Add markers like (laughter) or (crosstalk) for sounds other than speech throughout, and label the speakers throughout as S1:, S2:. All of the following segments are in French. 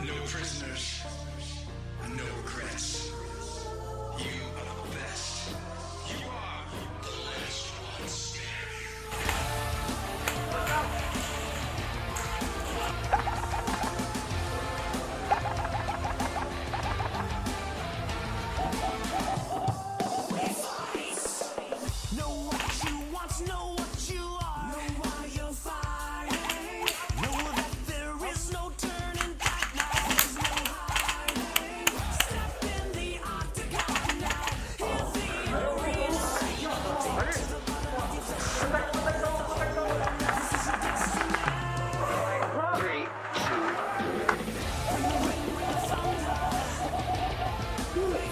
S1: No prisoners, no regrets. You are the best.
S2: Wait.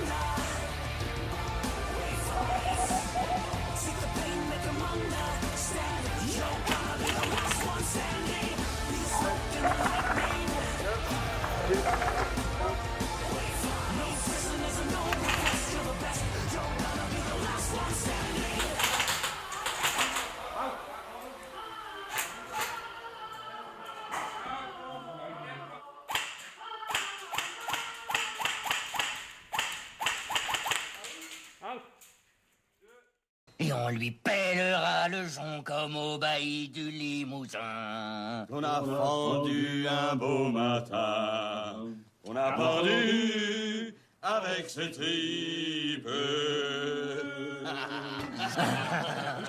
S2: now.
S3: On lui pèlera le jonc comme au bailli du Limousin.
S4: On a fendu un beau matin. On a pendu avec ses tripes. (laughs)